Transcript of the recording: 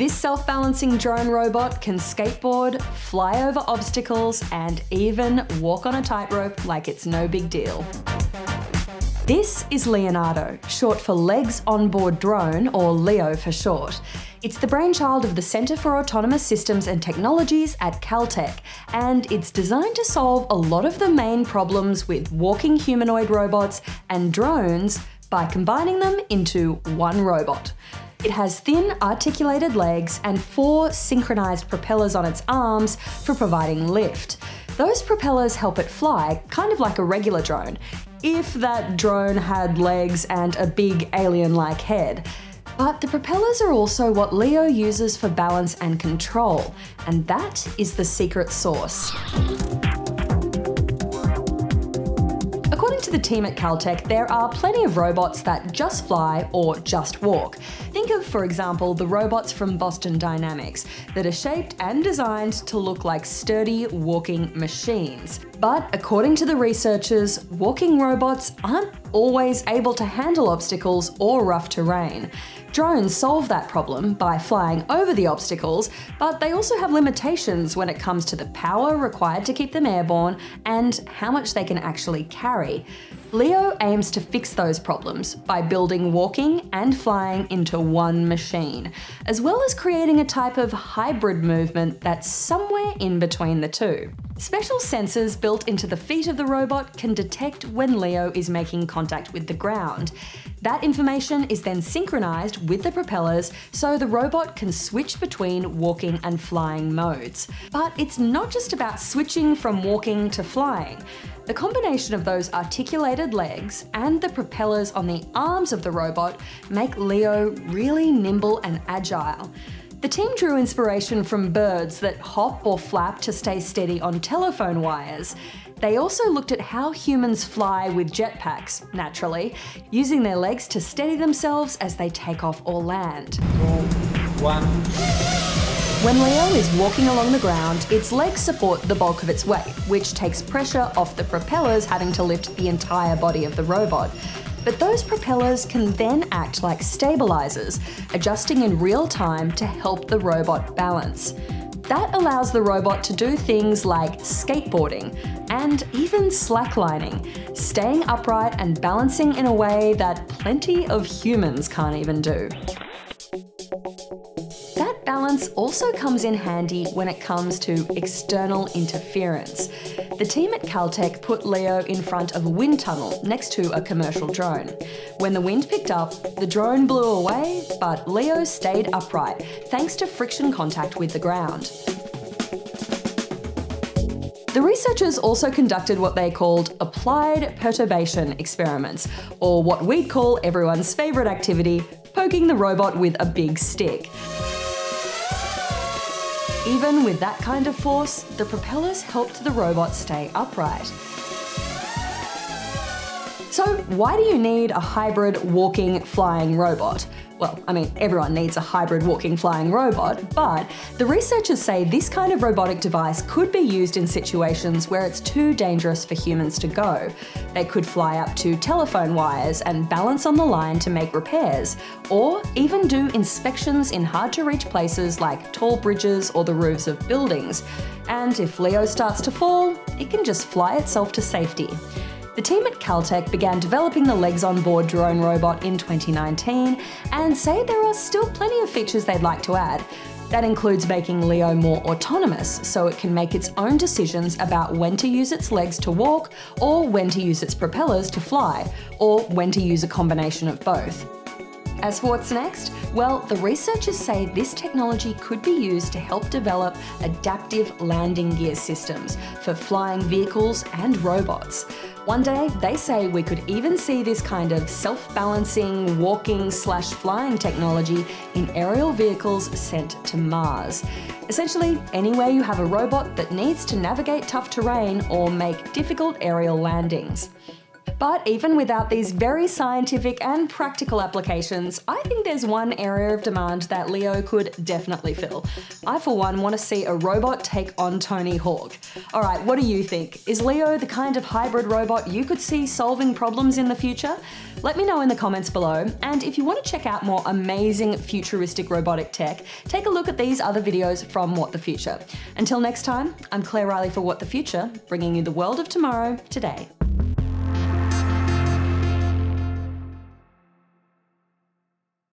This self balancing drone robot can skateboard, fly over obstacles, and even walk on a tightrope like it's no big deal. This is Leonardo, short for Legs Onboard Drone, or LEO for short. It's the brainchild of the Centre for Autonomous Systems and Technologies at Caltech, and it's designed to solve a lot of the main problems with walking humanoid robots and drones by combining them into one robot. It has thin, articulated legs and four synchronized propellers on its arms for providing lift. Those propellers help it fly, kind of like a regular drone, if that drone had legs and a big alien like head. But the propellers are also what Leo uses for balance and control, and that is the secret sauce. To the team at Caltech, there are plenty of robots that just fly or just walk. Think of, for example, the robots from Boston Dynamics that are shaped and designed to look like sturdy walking machines. But according to the researchers, walking robots aren't always able to handle obstacles or rough terrain. Drones solve that problem by flying over the obstacles, but they also have limitations when it comes to the power required to keep them airborne and how much they can actually carry. Leo aims to fix those problems by building walking and flying into one machine, as well as creating a type of hybrid movement that's somewhere in between the two. Special sensors built into the feet of the robot can detect when Leo is making contact with the ground. That information is then synchronized with the propellers so the robot can switch between walking and flying modes. But it's not just about switching from walking to flying. The combination of those articulated legs and the propellers on the arms of the robot make Leo really nimble and agile. The team drew inspiration from birds that hop or flap to stay steady on telephone wires. They also looked at how humans fly with jetpacks, naturally, using their legs to steady themselves as they take off or land. Two, one. When Leo is walking along the ground, its legs support the bulk of its weight, which takes pressure off the propellers having to lift the entire body of the robot. But those propellers can then act like stabilizers, adjusting in real time to help the robot balance. That allows the robot to do things like skateboarding and even slacklining, staying upright and balancing in a way that plenty of humans can't even do balance also comes in handy when it comes to external interference. The team at Caltech put Leo in front of a wind tunnel next to a commercial drone. When the wind picked up, the drone blew away, but Leo stayed upright thanks to friction contact with the ground. The researchers also conducted what they called applied perturbation experiments, or what we'd call everyone's favourite activity, poking the robot with a big stick. Even with that kind of force, the propellers helped the robot stay upright. So, why do you need a hybrid walking flying robot? Well, I mean, everyone needs a hybrid walking flying robot, but the researchers say this kind of robotic device could be used in situations where it's too dangerous for humans to go. They could fly up to telephone wires and balance on the line to make repairs, or even do inspections in hard to reach places like tall bridges or the roofs of buildings. And if Leo starts to fall, it can just fly itself to safety. The team at Caltech began developing the Legs on Board drone robot in 2019 and say there are still plenty of features they'd like to add. That includes making Leo more autonomous so it can make its own decisions about when to use its legs to walk, or when to use its propellers to fly, or when to use a combination of both. As for what's next? Well, the researchers say this technology could be used to help develop adaptive landing gear systems for flying vehicles and robots. One day, they say we could even see this kind of self balancing, walking slash flying technology in aerial vehicles sent to Mars. Essentially, anywhere you have a robot that needs to navigate tough terrain or make difficult aerial landings. But even without these very scientific and practical applications, I think there's one area of demand that Leo could definitely fill. I, for one, want to see a robot take on Tony Hawk. Alright, what do you think? Is Leo the kind of hybrid robot you could see solving problems in the future? Let me know in the comments below, and if you want to check out more amazing futuristic robotic tech, take a look at these other videos from What the Future. Until next time, I'm Claire Reilly for What the Future, bringing you the world of tomorrow today.